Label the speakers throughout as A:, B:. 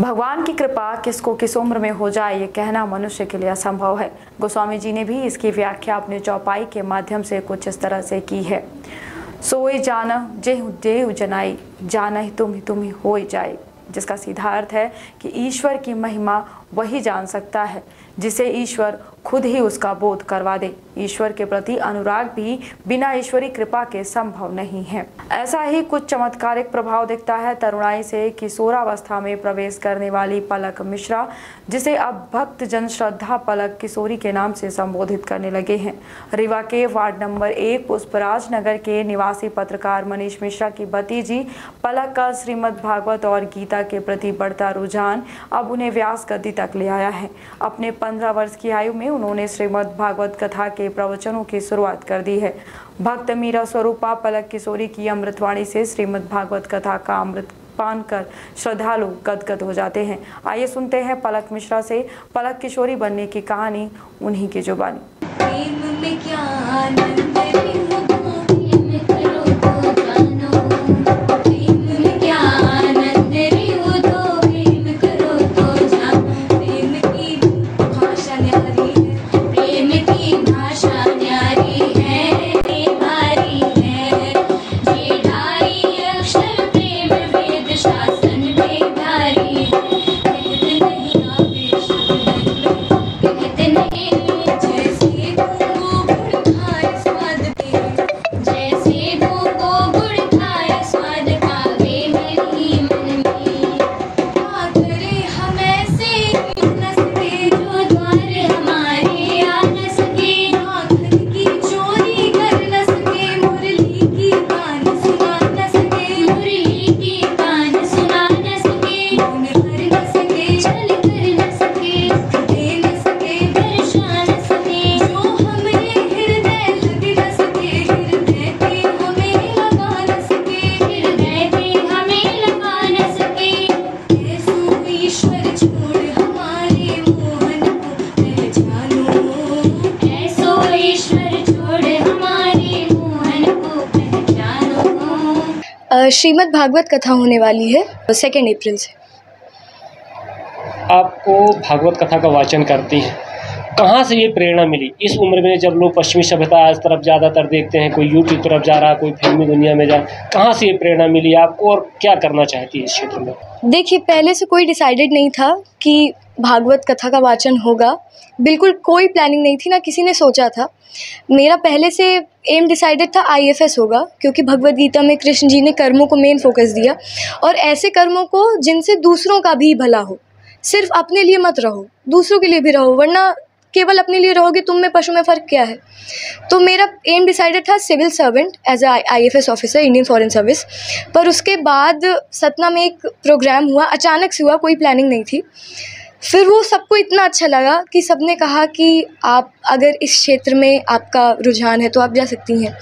A: भगवान की कृपा किसको किस उम्र में हो जाए, ये कहना मनुष्य के लिए असंभव है। गोस्वामी जी ने भी इसकी व्याख्या अपने चौपाई के माध्यम से कुछ इस तरह से की है। सोई जान जे दे जनाई, जान ही तुम ही तुम ही हो जाए। जिसका सीधा अर्थ है कि ईश्वर की महिमा वही जान सकता है, जिसे ईश्वर खुद ही उसका बोध करवा दे। ईश्वर के प्रति अनुराग भी बिना ईश्वरी कृपा के संभव नहीं है। ऐसा ही कुछ चमत्कारिक प्रभाव दिखता है तरुणाई से किशोरावस्था में प्रवेश करने वाली पलक मिश्रा, जिसे अब भक्त जन श्रद्धा पलक किशोरी के नाम से संबोधित करने लगे हैं। रीवा के वार्ड नंबर एक पुष्पराज नगर के निवासी पत्रकार मनीष मिश्रा की भतीजी पलक का श्रीमद भागवत और गीता के प्रति बढ़ता रुझान अब उन्हें व्यास गति तक ले आया है। अपने पंद्रह वर्ष की आयु में उन्होंने श्रीमद् भागवत कथा के प्रवचनों की शुरुआत कर दी है। भक्त मीरा स्वरूपा पलक किशोरी की अमृतवाणी से श्रीमद् भागवत कथा का अमृत पान कर श्रद्धालु गदगद हो जाते हैं। आइए सुनते हैं पलक मिश्रा से पलक किशोरी बनने की कहानी, उन्हीं की जुबानी।
B: श्रीमद् भागवत कथा होने वाली है सेकेंड अप्रैल से।
C: आपको भागवत कथा का वाचन करती हैं। कहाँ से ये प्रेरणा मिली? इस उम्र में जब लोग पश्चिमी सभ्यता आज तरफ़ ज़्यादातर देखते हैं कोई यूट्यूब तरफ़ जा रहा कोई फिल्मी दुनिया में जा रहा कहाँ से ये प्रेरणा मिली आपको और क्या करना चाहती है इस क्षेत्र में?
B: देखिए पहले से कोई डिसाइडेड नहीं था कि भागवत कथा का वाचन होगा। बिल्कुल कोई प्लानिंग नहीं थी, ना किसी ने सोचा था। मेरा पहले से एम डिसाइडेड था आईएफएस होगा, क्योंकि भगवत गीता में कृष्ण जी ने कर्मों को मेन फोकस दिया। और ऐसे कर्मों को जिनसे दूसरों का भी भला हो, सिर्फ़ अपने लिए मत रहो, दूसरों के लिए भी रहो, वरना केवल अपने लिए रहोगे, तुम में पशु में फ़र्क क्या है? तो मेरा एम डिसाइडेड था civil servant as a I F S officer Indian foreign service पर उसके बाद सतना में एक प्रोग्राम हुआ, अचानक से हुआ, कोई प्लानिंग नहीं थी। फिर वो सबको इतना अच्छा लगा कि सबने कहा कि आप अगर इस क्षेत्र में आपका रुझान है तो आप जा सकती हैं।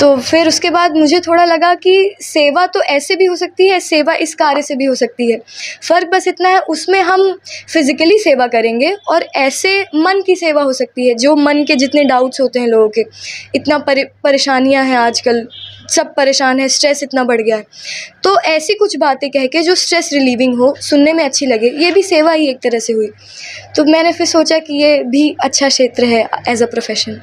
B: तो फिर उसके बाद मुझे थोड़ा लगा कि सेवा तो ऐसे भी हो सकती है, सेवा इस कार्य से भी हो सकती है। फ़र्क बस इतना है, उसमें हम फिज़िकली सेवा करेंगे और ऐसे मन की सेवा हो सकती है, जो मन के जितने डाउट्स होते हैं लोगों के। इतना परे, परेशानियाँ हैं आजकल, सब परेशान है स्ट्रेस इतना बढ़ गया है। तो ऐसी कुछ बातें कह के जो स्ट्रेस रिलीविंग हो, सुनने में अच्छी लगे, ये भी सेवा ही एक तरह से हुई। तो मैंने फिर सोचा कि ये भी अच्छा क्षेत्र है एज अ प्रोफेशन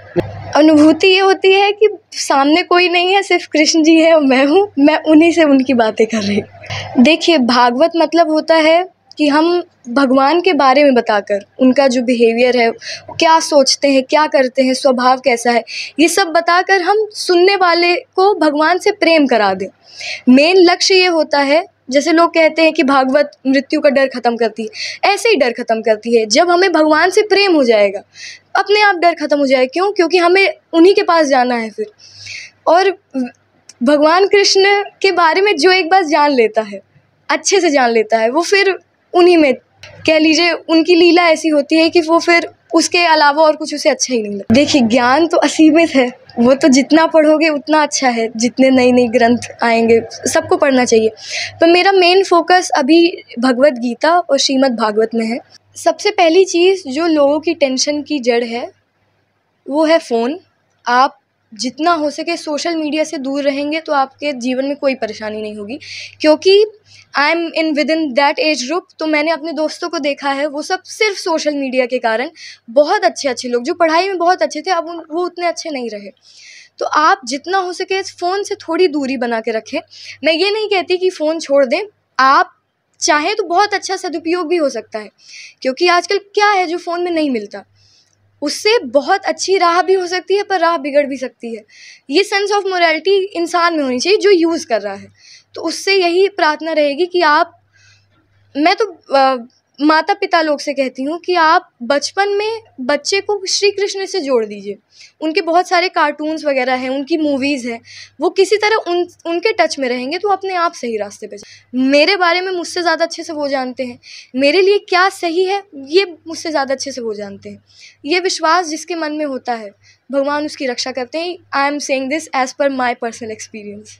B: अनुभूति ये होती है कि सामने कोई नहीं है, सिर्फ़ कृष्ण जी है और मैं हूँ। मैं उन्हीं से उनकी बातें कर रही हूँ। देखिए, भागवत मतलब होता है कि हम भगवान के बारे में बताकर, उनका जो बिहेवियर है, क्या सोचते हैं, क्या करते हैं, स्वभाव कैसा है, ये सब बताकर हम सुनने वाले को भगवान से प्रेम करा दें। मेन लक्ष्य ये होता है जैसे लोग कहते हैं कि भागवत मृत्यु का डर खत्म करती है। ऐसे ही डर खत्म करती है। जब हमें भगवान से प्रेम हो जाएगा, अपने आप डर खत्म हो जाएगा। क्यों? क्योंकि हमें उन्हीं के पास जाना है फिर। और भगवान कृष्ण के बारे में जो एक बार जान लेता है, अच्छे से जान लेता है, वो फिर उन्हीं में, कह लीजिए उनकी लीला ऐसी होती है कि वो फिर उसके अलावा और कुछ उसे अच्छा ही नहीं लगता। देखिए, ज्ञान तो असीमित है। वो तो जितना पढ़ोगे, उतना अच्छा है। जितने नई नई ग्रंथ आएँगे, सबको पढ़ना चाहिए। पर मेरा मेन फोकस अभी भगवत गीता और श्रीमद् भागवत में है। सबसे पहली चीज़ जो लोगों की टेंशन की जड़ है, वो है फ़ोन आप जितना हो सके सोशल मीडिया से दूर रहेंगे तो आपके जीवन में कोई परेशानी नहीं होगी। क्योंकि I am in within that age group तो मैंने अपने दोस्तों को देखा है, वो सब सिर्फ़ सोशल मीडिया के कारण बहुत अच्छे अच्छे लोग, जो पढ़ाई में बहुत अच्छे थे, अब उन, वो उतने अच्छे नहीं रहे। तो आप जितना हो सके इस फ़ोन से थोड़ी दूरी बना के रखें। मैं ये नहीं कहती कि फ़ोन छोड़ दें, आप चाहें तो बहुत अच्छा सदुपयोग भी हो सकता है, क्योंकि आजकल क्या है जो फ़ोन में नहीं मिलता? उससे बहुत अच्छी राह भी हो सकती है, पर राह बिगड़ भी सकती है। ये सेंस ऑफ़ मोरालिटी इंसान में होनी चाहिए, जो यूज़ कर रहा है। तो उससे यही प्रार्थना रहेगी कि आप मैं तो अ, माता पिता लोग से कहती हूँ कि आप बचपन में बच्चे को श्री कृष्ण से जोड़ दीजिए। उनके बहुत सारे कार्टून्स वगैरह हैं उनकी मूवीज़ हैं वो किसी तरह उन उनके टच में रहेंगे तो अपने आप सही रास्ते पे जा- मेरे बारे में मुझसे ज़्यादा अच्छे से वो जानते हैं। मेरे लिए क्या सही है ये मुझसे ज़्यादा अच्छे से वो जानते हैं। ये विश्वास जिसके मन में होता है भगवान उसकी रक्षा करते हैं। I am saying this as per my personal experience